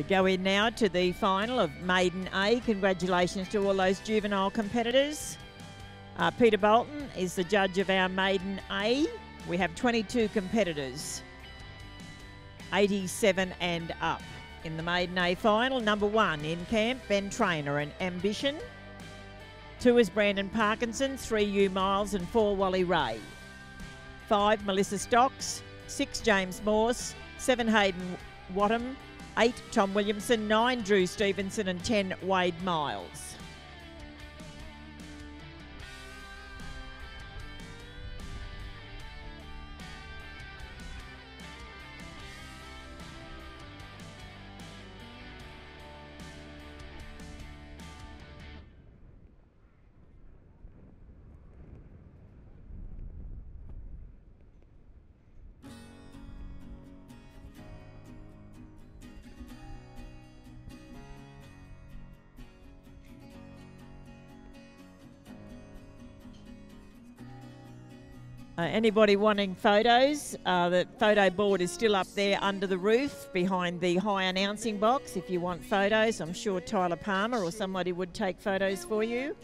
We go in now to the final of Maiden A. Congratulations to all those juvenile competitors. Uh, Peter Bolton is the judge of our Maiden A. We have 22 competitors, 87 and up. In the Maiden A final, number one in camp, Ben Traynor and Ambition. Two is Brandon Parkinson, three Hugh Miles and four Wally Rea. Five, Melissa Stocks. Six, James Morse. Seven, Hayden Whatham. Eight, Tom Williamson. Nine, Drew Stevenson. And ten, Wade Miles. Uh, anybody wanting photos, uh, the photo board is still up there under the roof behind the high announcing box. If you want photos, I'm sure Tyler Palmer or somebody would take photos for you.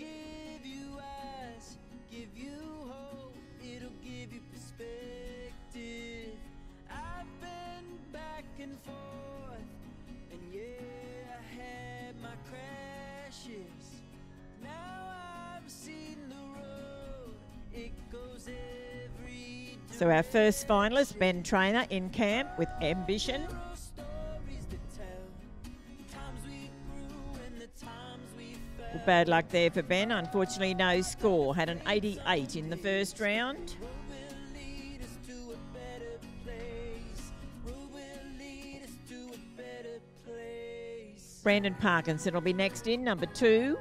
So our first finalist, Ben Traynor in camp with Ambition. Well, bad luck there for Ben. Unfortunately, no score. Had an 88 in the first round. Brandon Parkinson will be next in, number two.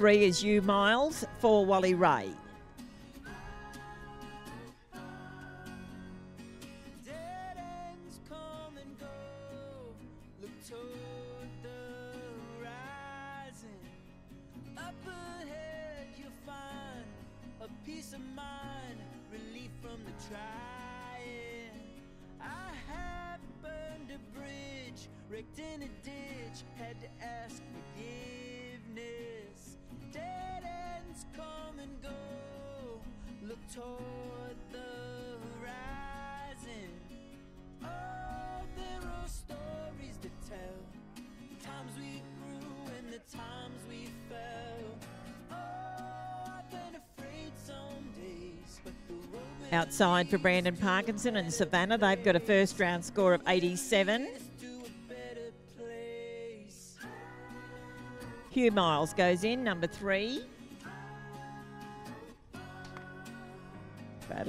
Three is Hugh, Miles. Four, Wally Rea. in a ditch, had to ask forgiveness. Toward the horizon. Oh, there are stories to tell, times we grew and the times we fell. Oh, I've been afraid some days, but the road Outside for Brandon Parkinson and Savannah, they've got a first round score of 87. lead us to a better place. Hugh Miles goes in, number three.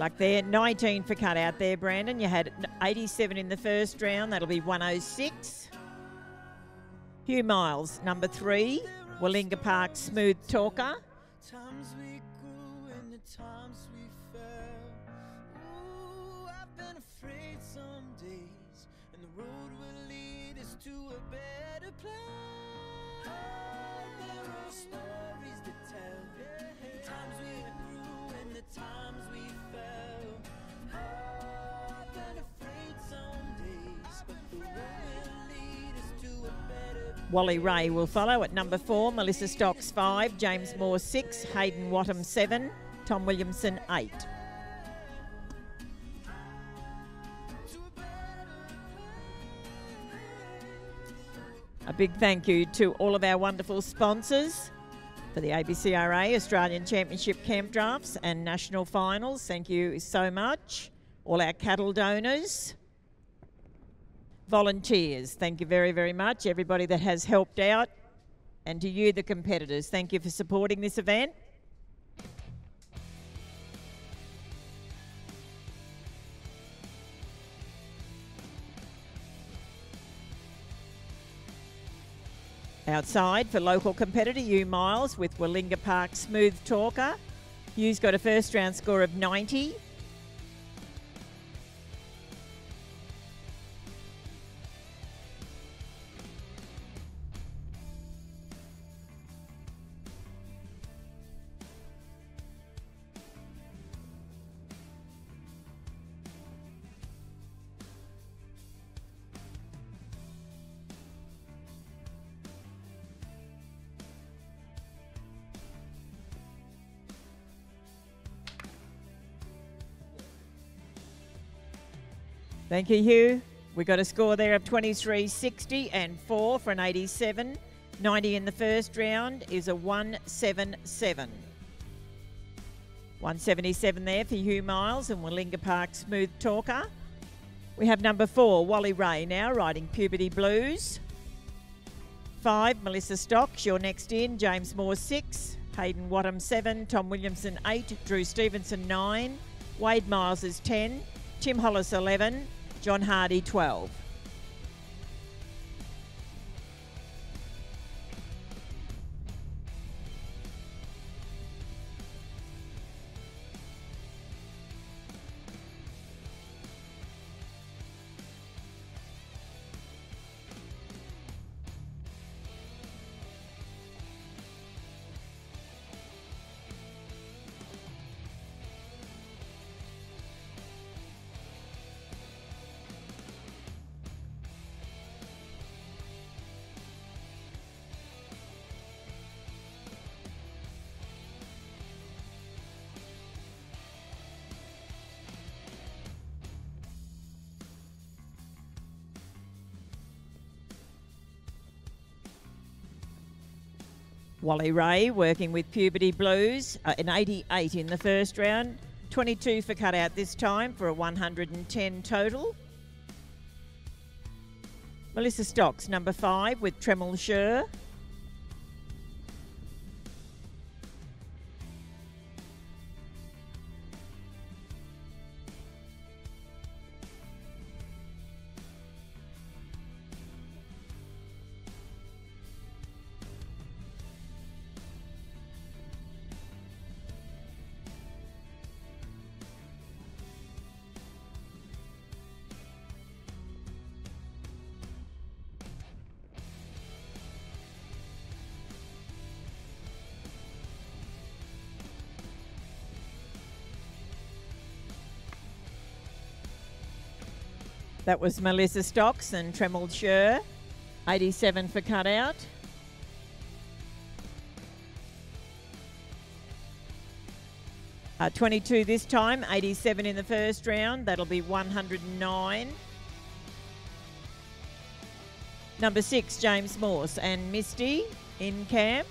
Luck there. 19 for cut out there, Brandon. You had 87 in the first round. That'll be 106. Hugh Miles, number three. Willinga Park Smooth Talker. Wally Rea will follow at number four. Melissa Stocks five. James Moore six. Hayden Whatham seven. Tom Williamson eight. A big thank you to all of our wonderful sponsors for the ABCRA Australian Championship Camp Drafts and National Finals. Thank you so much. All our cattle donors, volunteers, thank you very, very much. Everybody that has helped out. And to you, the competitors, thank you for supporting this event. Outside for local competitor, Hugh Miles with Willinga Park Smooth Talker. Hugh's got a first round score of 90. Thank you, Hugh. We got a score there of 23.60 and 4 for an 87. 90 in the first round is a 177. 177 there for Hugh Miles and Willinga Park Smooth Talker. We have number four, Wally Rea now riding Puberty Blues. Five, Melissa Stocks, you're next in. James Moore, six. Hayden Whatham, seven. Tom Williamson, eight. Drew Stevenson, nine. Wade Miles is 10. Tim Hollis, 11. John Hardie, 12. Wally Rea working with Puberty Blues, uh, an 88 in the first round, 22 for cutout this time for a 110 total. Melissa Stocks, number five with Tremel Cher. That was Melissa Stocks and Tremel Cher. 87 for cutout. Uh, 22 this time, 87 in the first round. That'll be 109. Number six, James Morse and Misty in camp.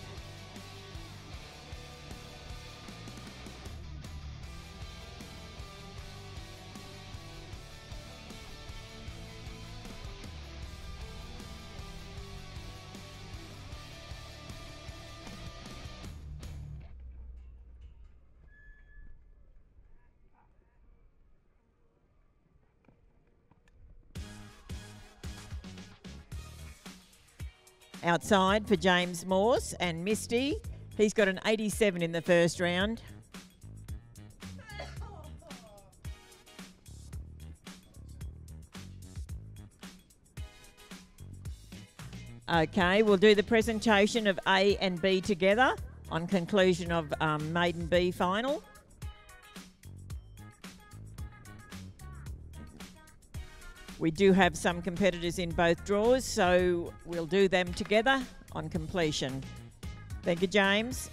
Outside for James Morse and Misty. He's got an 87 in the first round. Okay, we'll do the presentation of A and B together on conclusion of um, Maiden B final. We do have some competitors in both draws, so we'll do them together on completion. Thank you, James.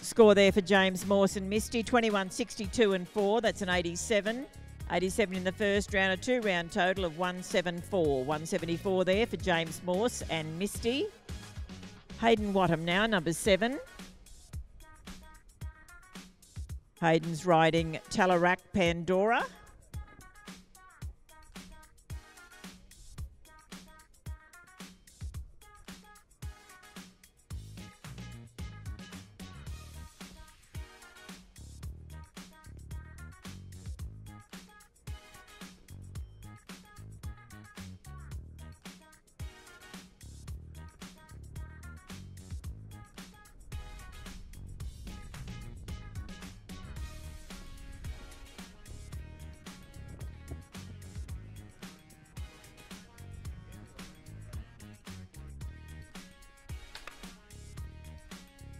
Score there for James Mawson Misty, 21 62 and 4. That's an 87. 87 in the first round, a two round total of 174. 174 there for James Morse and Misty. Hayden Whatham now, number seven. Hayden's riding Tallerack Pandora.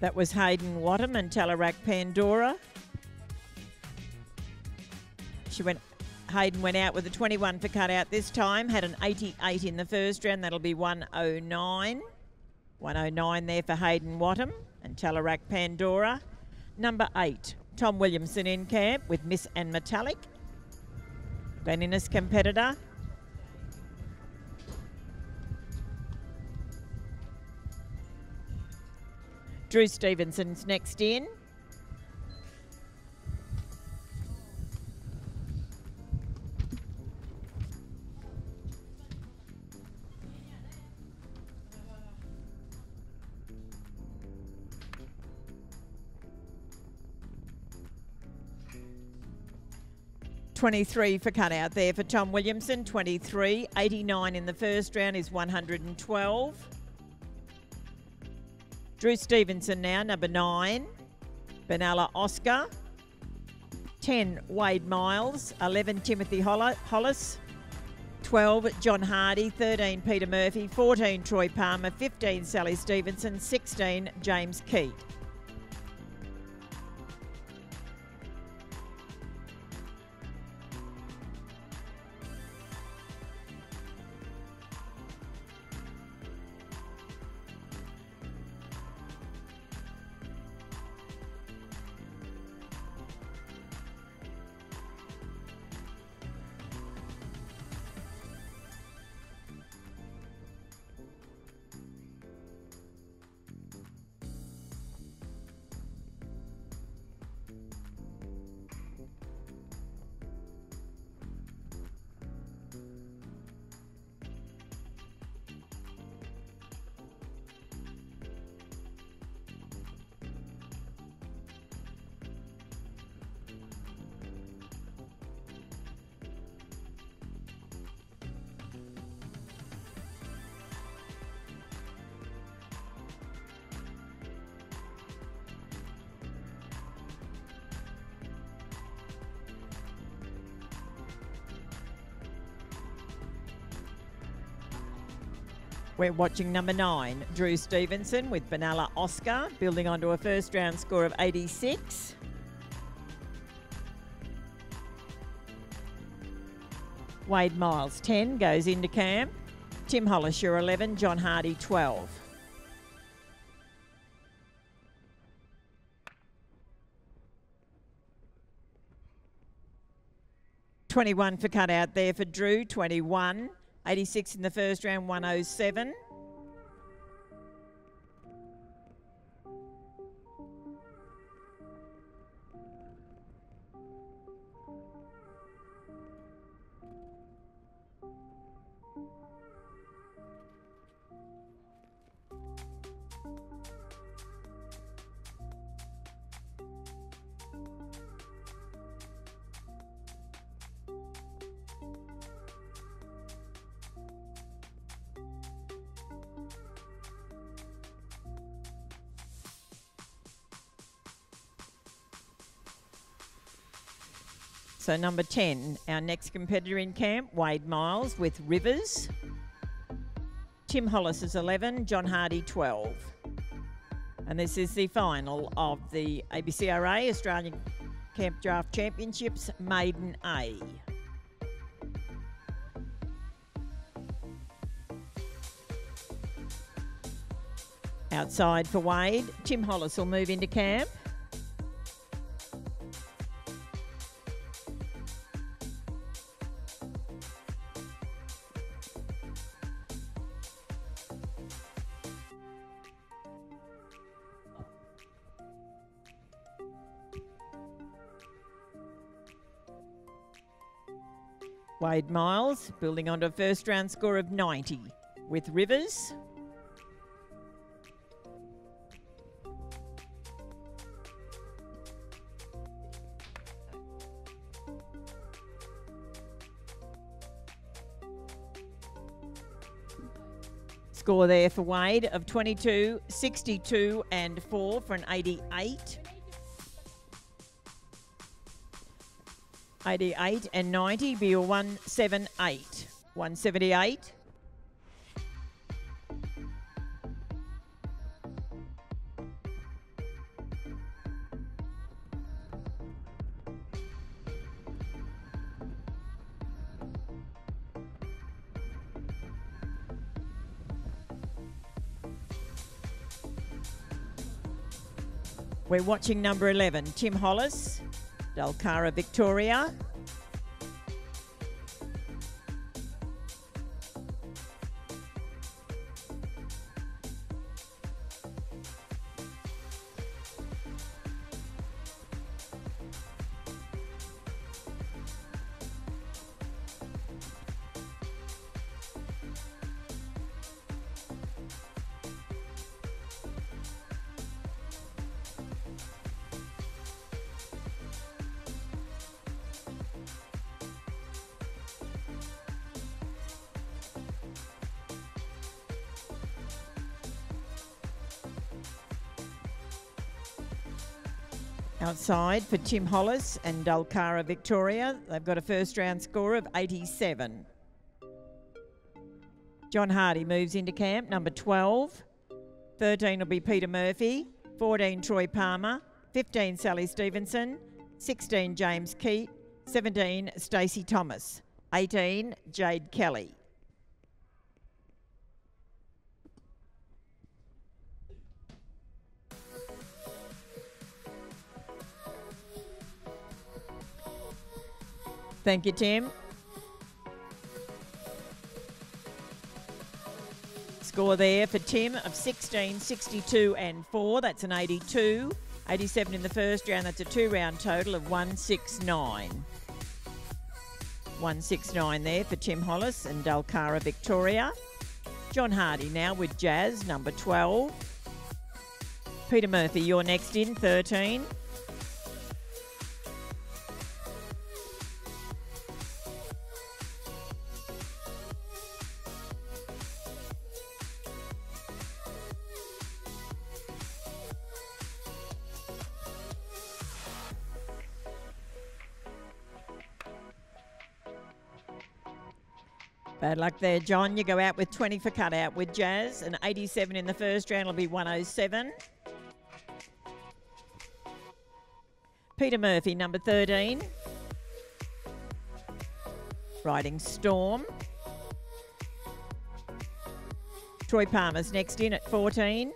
That was Hayden Whatham and Tallerack Pandora. She went. Hayden went out with a 21 for cutout this time. Had an 88 in the first round. That'll be 109. 109 there for Hayden Whatham and Tallerack Pandora. Number eight, Tom Williamson in camp with Miss N Metallic. Glen Innes competitor. Drew Stevenson's next in. Twenty-three for cutout there for Tom Williamson. Twenty-three, eighty-nine in the first round is one hundred and twelve. Drew Stevenson now, number nine. Benalla Oscar. 10, Wade Miles. 11, Timothy Hollis. 12, John Hardie. 13, Peter Murphy. 14, Troy Palmer. 15, Sally Stevenson. 16, James Keyte. We're watching number nine, Drew Stevenson with Benalla Oscar, building onto a first round score of 86. Wade Miles, 10, goes into camp. Tim Hollisher, 11. John Hardie, 12. Twenty-one for cut out there for Drew. Twenty-one. 86 in the first round, 107. So number 10, our next competitor in camp, Wade Miles with Rivers. Tim Hollis is 11, John Hardie 12. And this is the final of the ABCRA Australian Camp Draft Championships Maiden A. Outside for Wade, Tim Hollis will move into camp. Miles building onto a first round score of 90 with Rivers. Score there for Wade of 22, 62 and 4 for an 88. 88 and 90 be your 178. 178. We're watching number 11, Tim Hollis. Dulkara Victoria. Outside for Tim Hollis and Dulkara Victoria. They've got a first round score of 87. John Hardie moves into camp, number 12. 13 will be Peter Murphy. 14 Troy Palmer. 15 Sally Stevenson. 16 James Keyte. 17 Stacey Thomas. 18 Jade Kelly. Thank you, Tim. Score there for Tim of 16, 62 and 4. That's an 82. 87 in the first round. That's a two round total of 169. 169 there for Tim Hollis and Dulkara Victoria. John Hardie now with Jazz, number 12. Peter Murphy, you're next in, 13. Bad luck there, John. You go out with 20 for cutout with Jazz, and 87 in the first round will be 107. Peter Murphy, number 13. Riding Storm. Troy Palmer's next in at 14.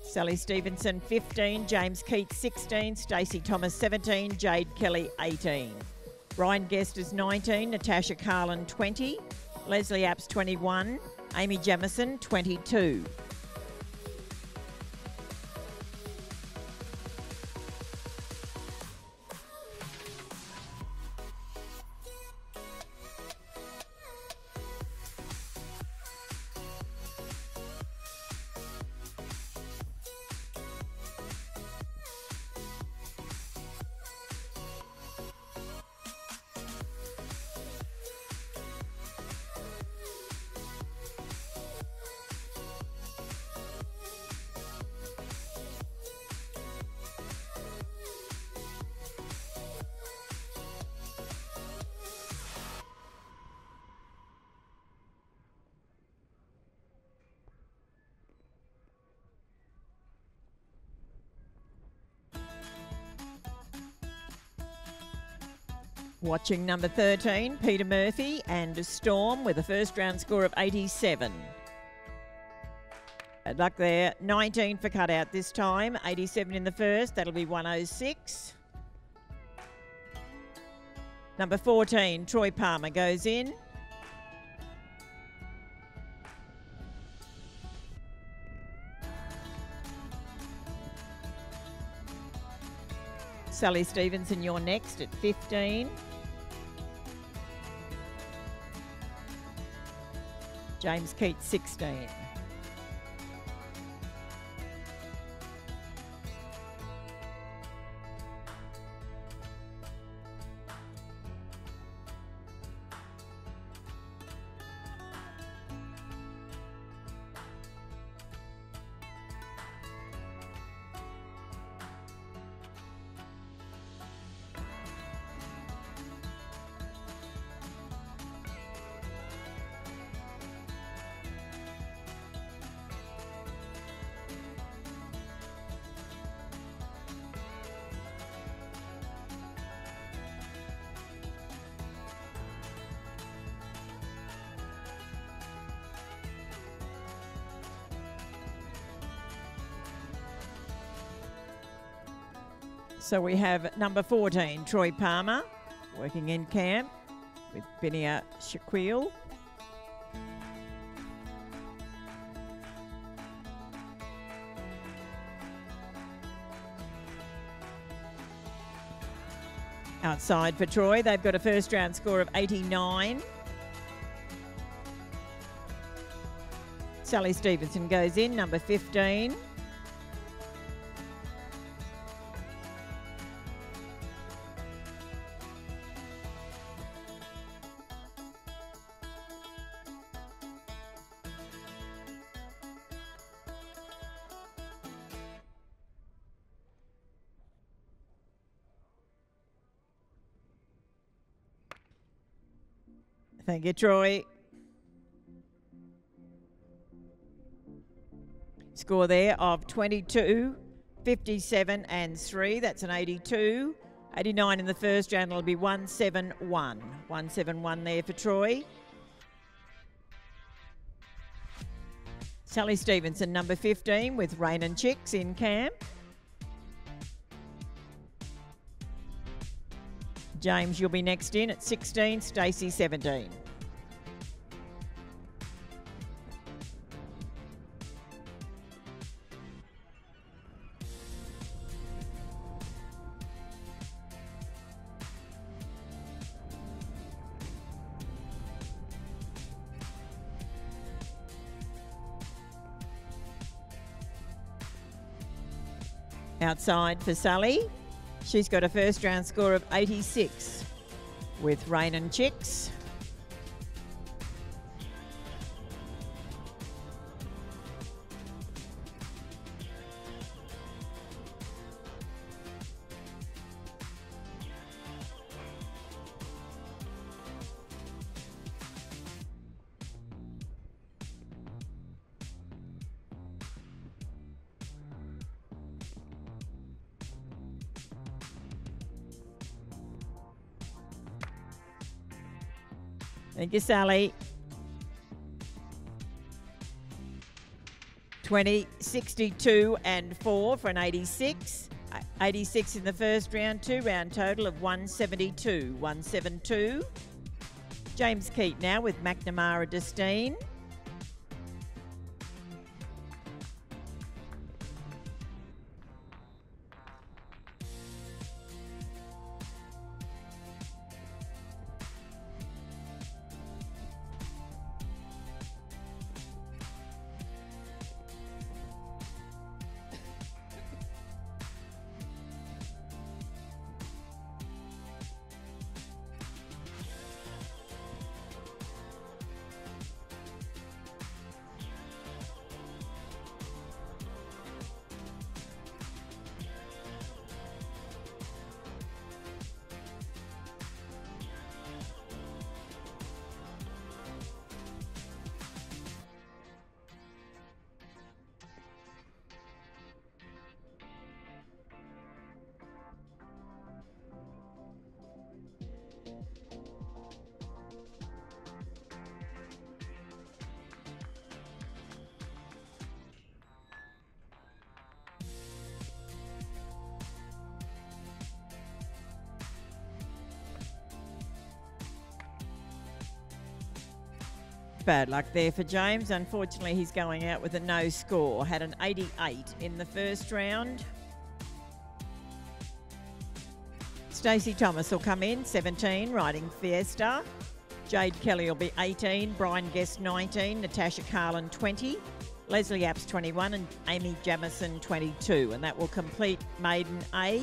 Sally Stevenson, 15. James Keats, 16. Stacey Thomas, 17. Jade Kelly, 18. Ryan Guest is 19, Natasha Carlon 20, Lesley Apps 21, Aimee Jamieson 22. Watching number 13, Peter Murphy and Storm with a first round score of 87. Bad luck there. 19 for cutout this time. 87 in the first. That'll be 106. Number 14, Troy Palmer goes in. Sally Stevenson, you're next at 15. James Keats, 16. So we have number 14, Troy Palmer, working in camp with Binnia Shaquil. Outside for Troy, they've got a first round score of 89. Sally Stevenson goes in, number 15. You, Troy. Score there of 22, 57 and 3. That's an 82. 89 in the first round. It'll be 171. 171 there for Troy. Sally Stevenson, number 15, with Reynin Chics in camp. James, you'll be next in at 16, Stacey 17. Outside for Sally. She's got a first round score of 86 with Reynin Chics. Thank you, Sally. 20, 62 and 4 for an 86. 86 in the first round, two round total of 172. 172. James Keyte now with McNamara Destene. Bad luck there for James. Unfortunately, he's going out with a no score. Had an 88 in the first round. Stacey Thomas will come in, 17, riding Fiesta. Jade Kelly will be 18, Bryan Guest 19, Natasha Carlon 20, Lesley Apps 21 and Aimee Jamieson 22. And that will complete Maiden A.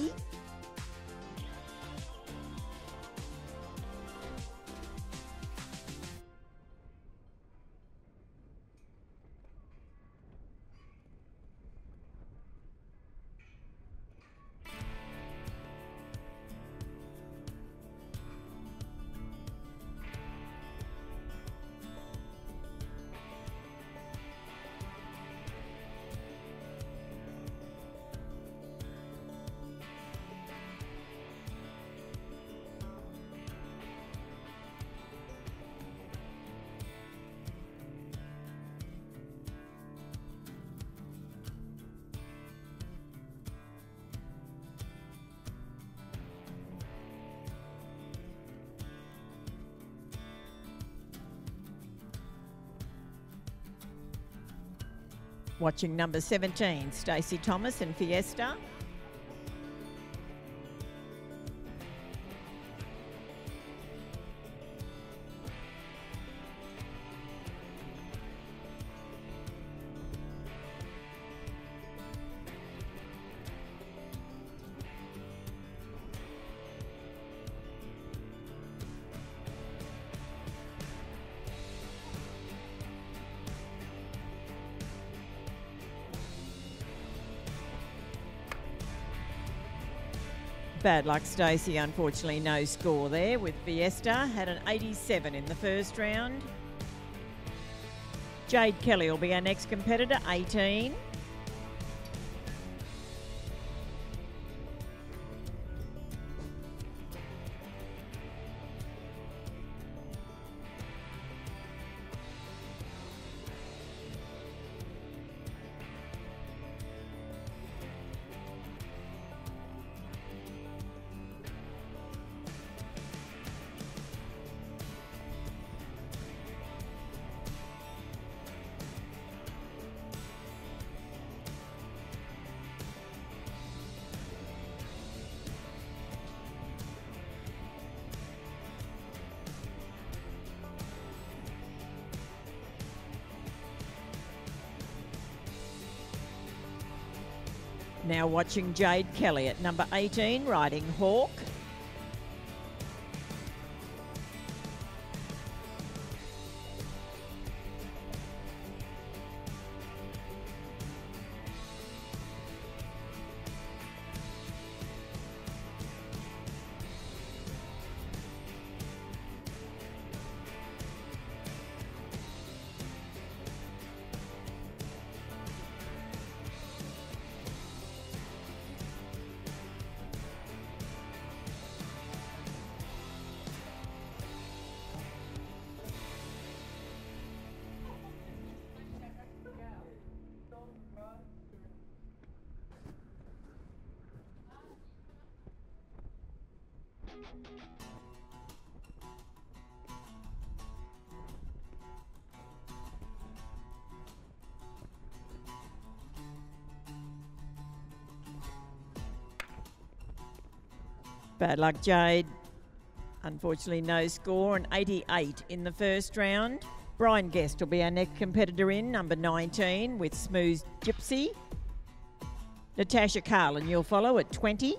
Watching number 17, Stacey Thomas and Fiesta. Bad luck, Stacey. Unfortunately, no score there with Fiesta. Had an 87 in the first round. Jade Kelly will be our next competitor, 18. Now watching Jade Kelly at number 18, riding Hawk. Bad luck, Jade. Unfortunately, no score. An 88 in the first round. Bryan Guest will be our next competitor in, number 19, with Smooth Gypsy. Natasha Carlon, you'll follow at 20.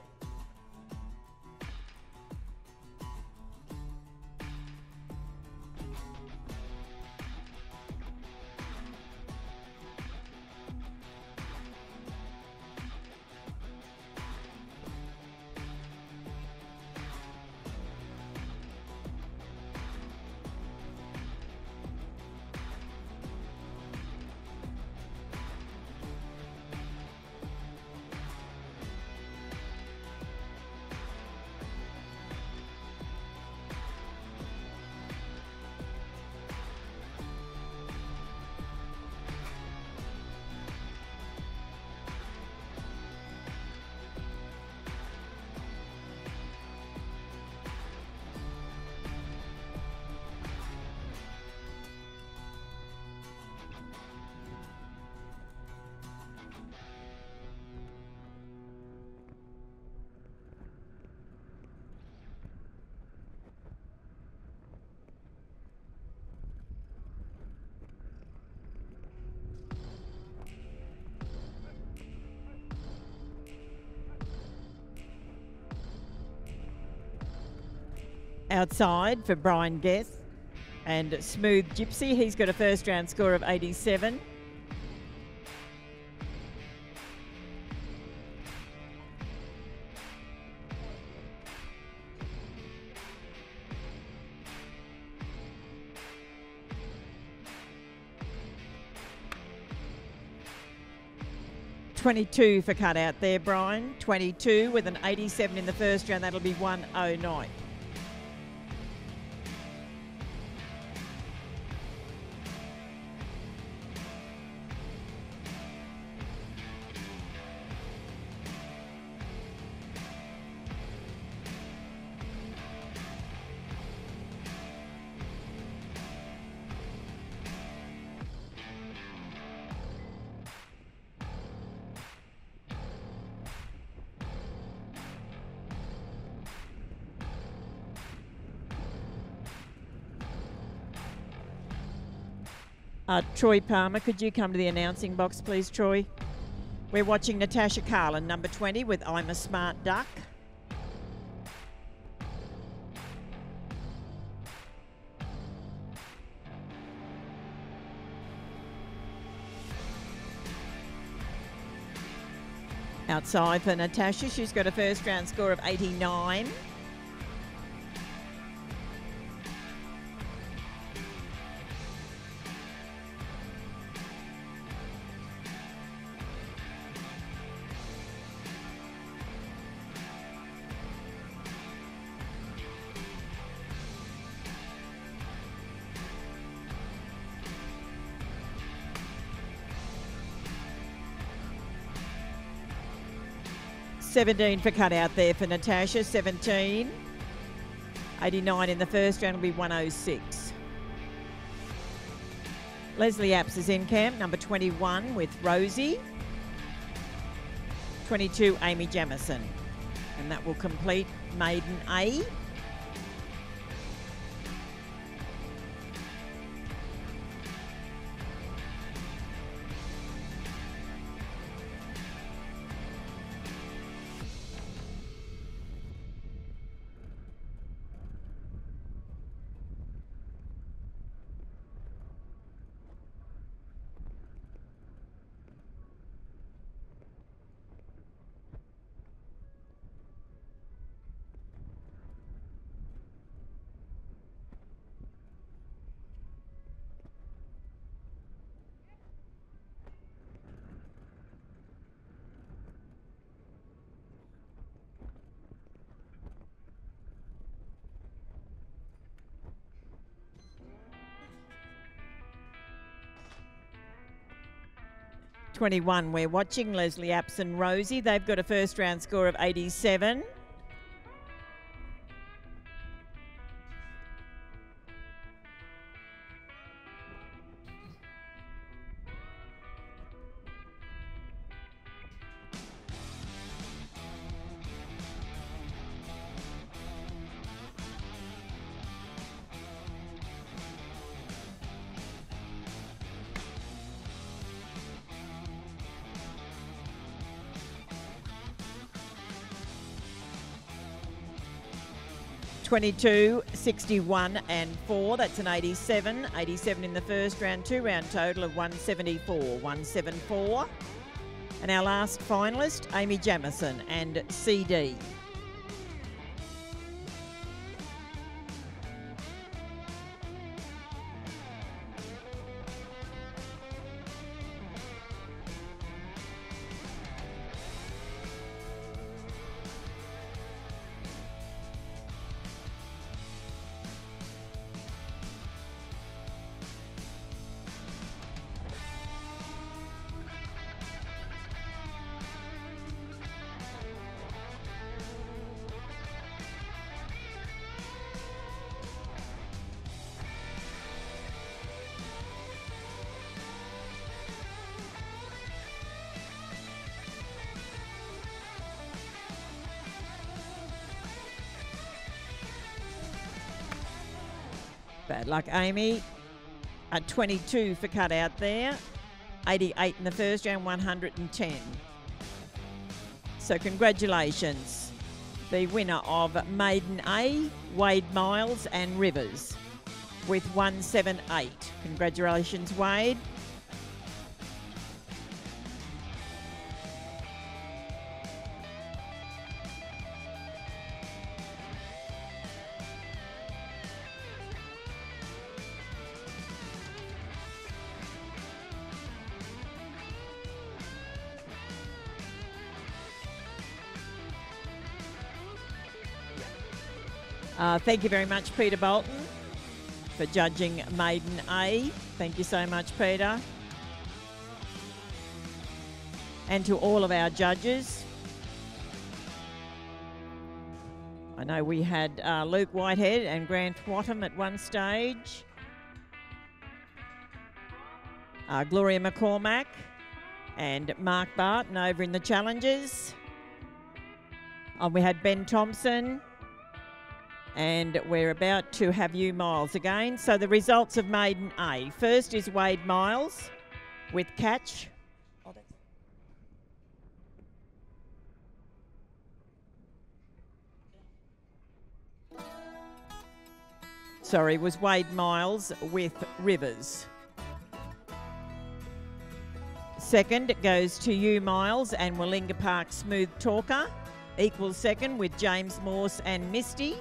Outside for Bryan Guest and Smooth Gypsy. He's got a first round score of 87. Twenty-two for cut out there, Bryan. Twenty-two with an eighty-seven in the first round. That'll be one oh nine. Uh, Troy Palmer, could you come to the announcing box, please, Troy? We're watching Natasha Carlon, number 20, with I'm a Smart Duck. Outside for Natasha, she's got a first round score of 89. Seventeen for cut out there for Natasha. Seventeen. 89 in the first round will be 106. Lesley Apps is in camp, number 21 with Rosie. 22, Aimee Jamieson. And that will complete Maiden A. 21. We're watching Lesley Apps and Rosie. They've got a first round score of 87. Twenty-two, sixty-one, and 4. That's an 87. 87 in the first round, two round total of 174. 174. And our last finalist, Aimee Jamieson and CD. Bad luck, Aimee. A 22 for cut out there. 88 in the first round, 110. So congratulations. The winner of Maiden A, Wade Miles and Rivers with 178. Congratulations, Wade. Thank you very much, Peter Bolton, for judging Maiden A. Thank you so much, Peter. And to all of our judges. I know we had uh, Luke Whitehead and Grant Wattam at one stage. Uh, Gloria McCormack and Mark Barton over in the challenges. And we had Ben Thompson, And we're about to have Hugh Miles again. So the results of Maiden A. First is Wade Miles with catch. Sorry, was Wade Miles with Rivers. Second goes to Hugh, Miles, and Willinga Park Smooth Talker. Equals second with James Morse and Misty.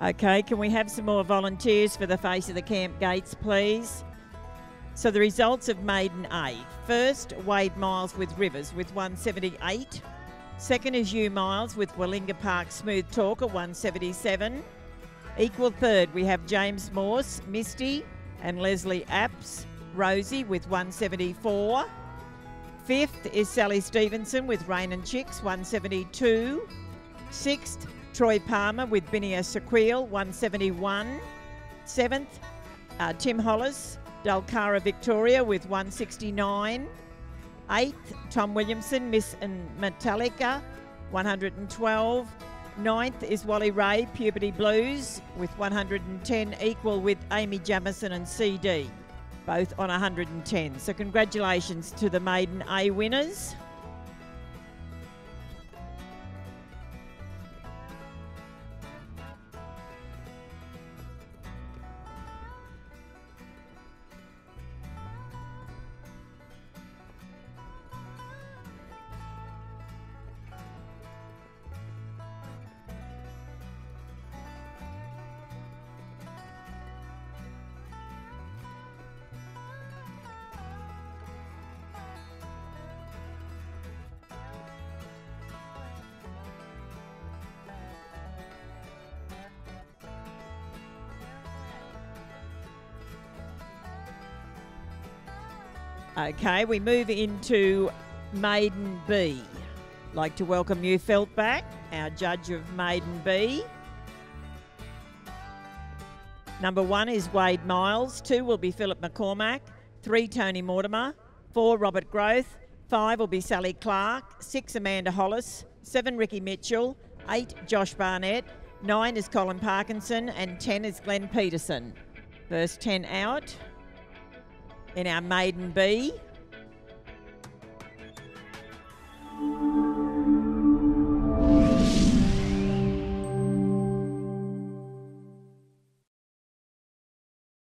Okay, can we have some more volunteers for the face of the camp gates, please? So the results of Maiden A. First, Wade Miles with Rivers with 178. Second is Hugh Miles with Willinga Park Smooth Talker 177. Equal third, we have James Morse, Misty, and Lesley Apps, Rosie with 174. Fifth is Sally Stevenson with Reynin Chics 172. Sixth, Troy Palmer with Binnia Shaquil, 171. Seventh, uh, Tim Hollis, Dulkara Victoria with 169. Eighth, Tom Williamson, Miss N Metallic, 112. Ninth is Wally Rea, Puberty Blues, with 110, equal with Aimee Jamieson and CD, both on 110. So congratulations to the Maiden A winners. Okay, we move into Maiden B. Like to welcome you, Feltback, our judge of Maiden B. Number one is Wade Miles. Two will be Philip McCormack. Three, Tony Mortimer. Four, Robert Growth. Five will be Sally Clark. Six, Amanda Hollis. Seven, Ricky Mitchell. Eight, Josh Barnett. Nine is Colin Parkinson. And ten is Glenn Peterson. First ten out in our maiden B.